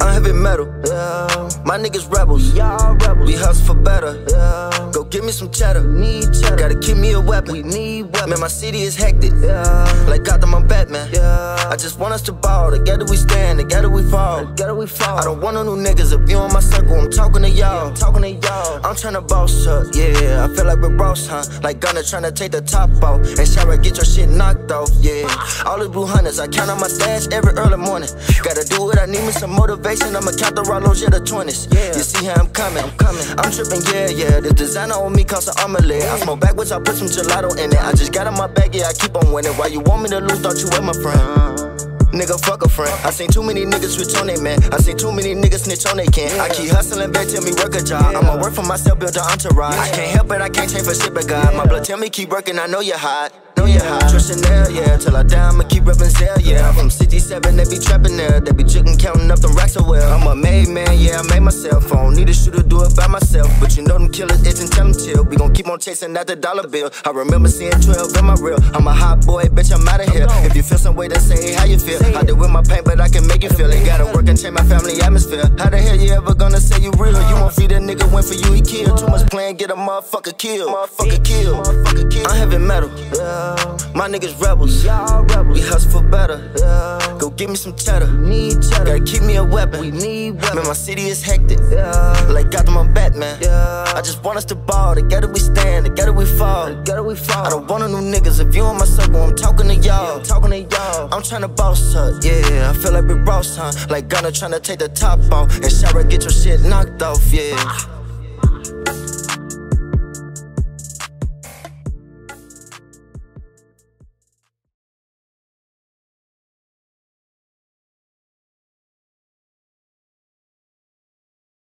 I'm heavy metal, yeah. My niggas rebels, y'all rebels. We hustle for better, yeah. Get me some cheddar, need cheddar. Gotta keep me a weapon, we need weapon. Man, my city is hectic, yeah. Like Gotham, I'm Batman, yeah. I just want us to ball, together we stand, together we fall, together we fall. I don't want no new niggas if you in my circle. I'm talking to y'all, I'm talking to y'all. I'm tryna boss up, yeah. I feel like we're Ross, huh? Like Gunner trying to take the top off, and Shara get your shit knocked off, yeah. All the blue hunters, I count on my stash every early morning. Gotta do it, I need me some motivation. I'ma count the Rollos, yeah, the 20s. Yeah. You see how I'm coming, I'm coming. I'm tripping, yeah, yeah. The designer on me cost an omelet. I smoke backwards, I put some gelato in it. I just got in my bag, yeah, I keep on winning. Why you want me to lose? Thought you were my friend. Nigga, fuck a friend. I seen too many niggas switch on they man. I seen too many niggas snitch on they can. I keep hustling back, tell me work a job. I'ma work for myself, build an entourage. I can't help it, I can't change for shit but God. My blood tell me keep working, I know you're hot. Know you're hot. Trust Chanel, yeah. Till I die, I'ma keep reppin' Zael, yeah. I'm from 67, they be trapping there. They be jigging, counting up them racks so well. I'm a made man, yeah, I made myself. I don't need a shooter, do it by myself. But you know them killers itching, tell them chill. We gon' keep on chasing that the dollar bill. I remember seeing 12 in my reel. I'm a hot boy, bitch, I'm outta here. If you feel some way, then say how you feel. I deal with my pain, but I can make you feel it. Gotta work and change my family atmosphere. How the hell you ever gonna say you real? You won't feed a nigga when for you he kill. Too much playing, get a motherfucker killed. Motherfucker killed. Motherfucker killed. I'm heavy metal. My niggas rebels. We hustle for better. Yeah. Get me some cheddar. Need cheddar. Gotta keep me a weapon. We need weapon. Man, my city is hectic. Yeah. Like Gotham, I'm Batman. Yeah. I just want us to ball. Together we stand. Together we fall. Together we fall. I don't want no new niggas. If you in my circle, I'm talking to y'all. I'm talking to y'all. I'm tryna boss up. Yeah. I feel like we Ross, huh? Like Gunner to take the top off. And Shara get your shit knocked off. Yeah.